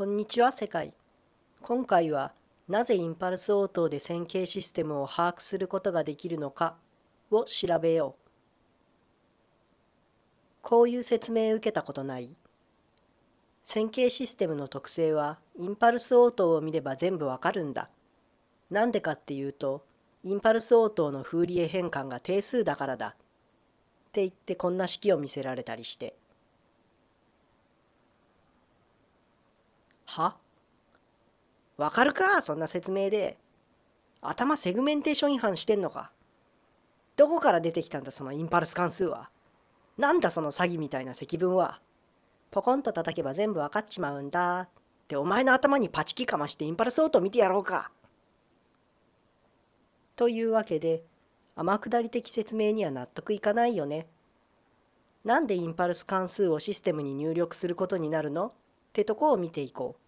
こんにちは世界。今回はなぜインパルス応答で線形システムを把握することができるのかを調べよう。こういう説明受けたことない線形システムの特性はインパルス応答を見れば全部わかるんだ。なんでかっていうとインパルス応答のフーリエ変換が定数だからだ。って言ってこんな式を見せられたりして。は？わかるか？そんな説明で。頭セグメンテーション違反してんのか？どこから出てきたんだ？そのインパルス関数は？なんだ？その詐欺みたいな積分は？ポコンと叩けば全部わかっちまうんだ。ってお前の頭にパチキかましてインパルス音見てやろうか。というわけで天下り的説明には納得いかないよね。なんでインパルス関数をシステムに入力することになるの？ってとこを見ていこう。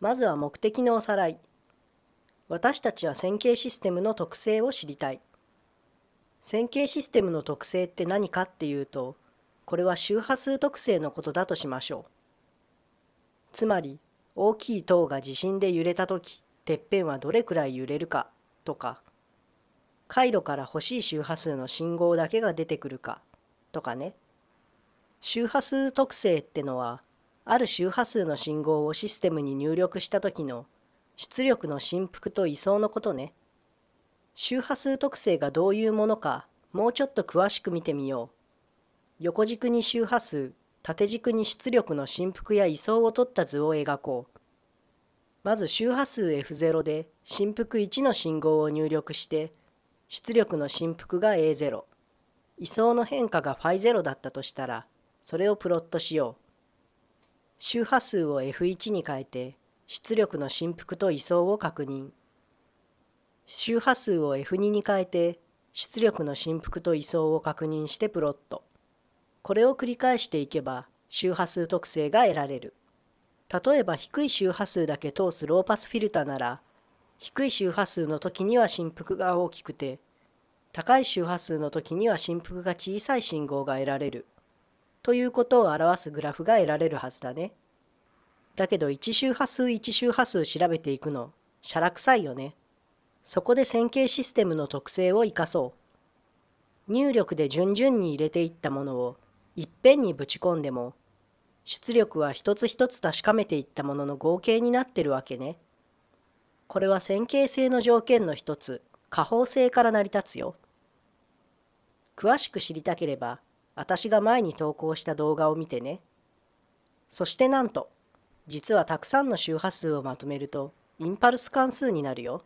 まずは目的のおさらい。私たちは線形システムの特性を知りたい。線形システムの特性って何かっていうと、これは周波数特性のことだとしましょう。つまり、大きい塔が地震で揺れた時、てっぺんはどれくらい揺れるかとか、回路から欲しい周波数の信号だけが出てくるかとかね。周波数特性ってのは、ある周波数の信号をシステムに入力した時の出力の振幅と位相のことね。周波数特性がどういうものかもうちょっと詳しく見てみよう。横軸に周波数、縦軸に出力の振幅や位相を取った図を描こう。まず周波数 F0 で振幅1の信号を入力して出力の振幅が A0 位相の変化が φ0 だったとしたらそれをプロットしよう。周波数を F1 に変えて出力の振幅と位相を確認。周波数を F2 に変えて出力の振幅と位相を確認してプロット。これを繰り返していけば周波数特性が得られる。例えば低い周波数だけ通すローパスフィルターなら低い周波数の時には振幅が大きくて高い周波数の時には振幅が小さい信号が得られる。ということを表すグラフが得られるはずだね。だけど1周波数1周波数調べていくの、しゃらくさいよね。そこで線形システムの特性を生かそう。入力で順々に入れていったものをいっぺんにぶち込んでも、出力は一つ一つ確かめていったものの合計になってるわけね。これは線形性の条件の一つ、可法性から成り立つよ。詳しく知りたければ、私が前に投稿した動画を見てね。そしてなんと、実はたくさんの周波数をまとめると、インパルス関数になるよ。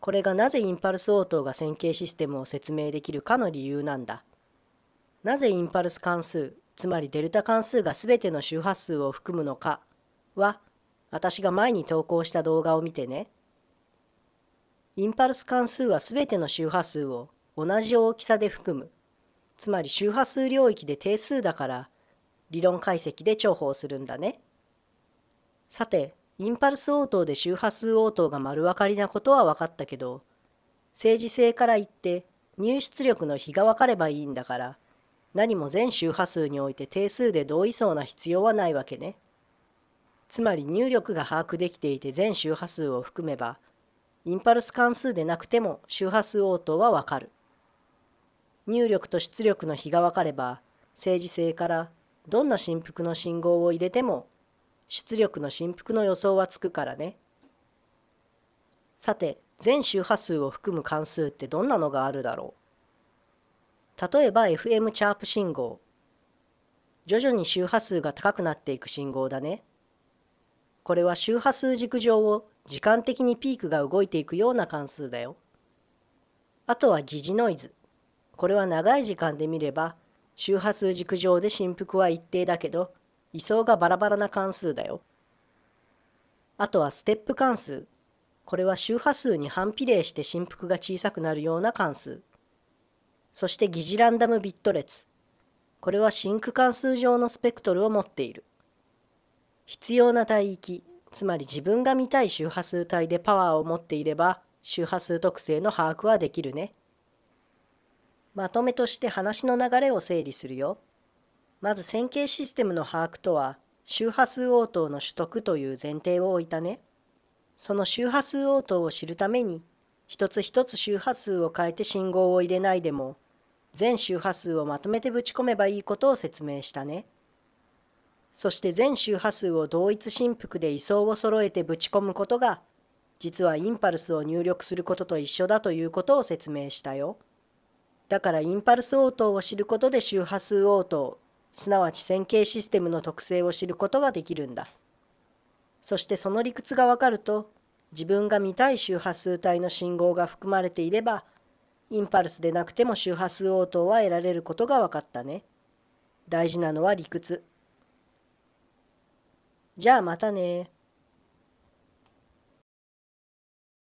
これがなぜインパルス応答が線形システムを説明できるかの理由なんだ。なぜインパルス関数、つまりデルタ関数が全ての周波数を含むのかは、私が前に投稿した動画を見てね。インパルス関数は全ての周波数を同じ大きさで含む。つまり周波数領域で定数だから理論解析で重宝するんだね。さて、インパルス応答で周波数応答が丸分かりなことは分かったけど、政治性から言って入出力の比が分かればいいんだから、何も全周波数において定数で同位相な必要はないわけね。つまり入力が把握できていて全周波数を含めば、インパルス関数でなくても周波数応答は分かる。入力と出力の比が分かれば政治性からどんな振幅の信号を入れても出力の振幅の予想はつくからね。さて全周波数を含む関数ってどんなのがあるだろう？例えば FM チャープ信号徐々に周波数が高くなっていく信号だね。これは周波数軸上を時間的にピークが動いていくような関数だよ。あとは疑似ノイズ。これは長い時間で見れば周波数軸上で振幅は一定だけど位相がバラバラな関数だよ。あとはステップ関数。これは周波数に反比例して振幅が小さくなるような関数。そして疑似ランダムビット列。これはシンク関数上のスペクトルを持っている。必要な帯域、つまり自分が見たい周波数帯でパワーを持っていれば周波数特性の把握はできるね。まとめとして話の流れを整理するよ。まず線形システムの把握とは周波数応答の取得という前提を置いたね。その周波数応答を知るために一つ一つ周波数を変えて信号を入れないでも全周波数をまとめてぶち込めばいいことを説明したね。そして全周波数を同一振幅で位相を揃えてぶち込むことが実はインパルスを入力することと一緒だということを説明したよ。だからインパルス応答を知ることで周波数応答すなわち線形システムの特性を知ることができるんだ。そしてその理屈がわかると自分が見たい周波数帯の信号が含まれていればインパルスでなくても周波数応答は得られることが分かったね。大事なのは理屈。じゃあまたね